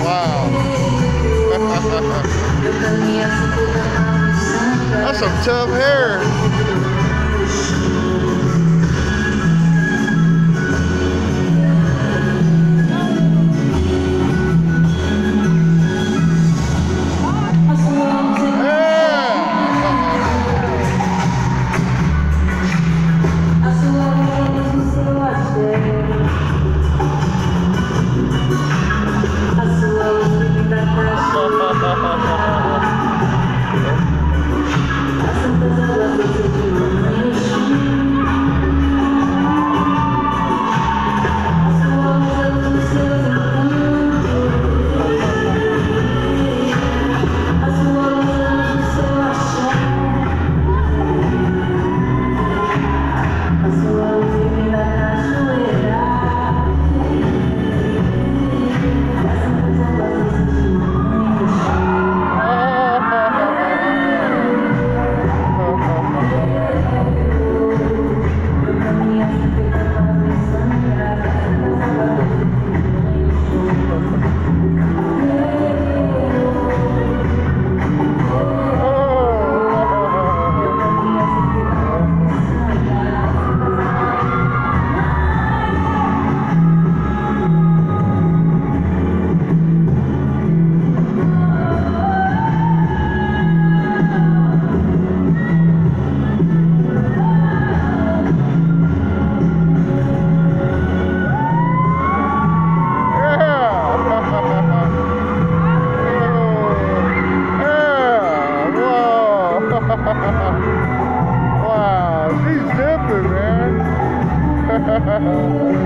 Wow. That's some tough hair. Yeah.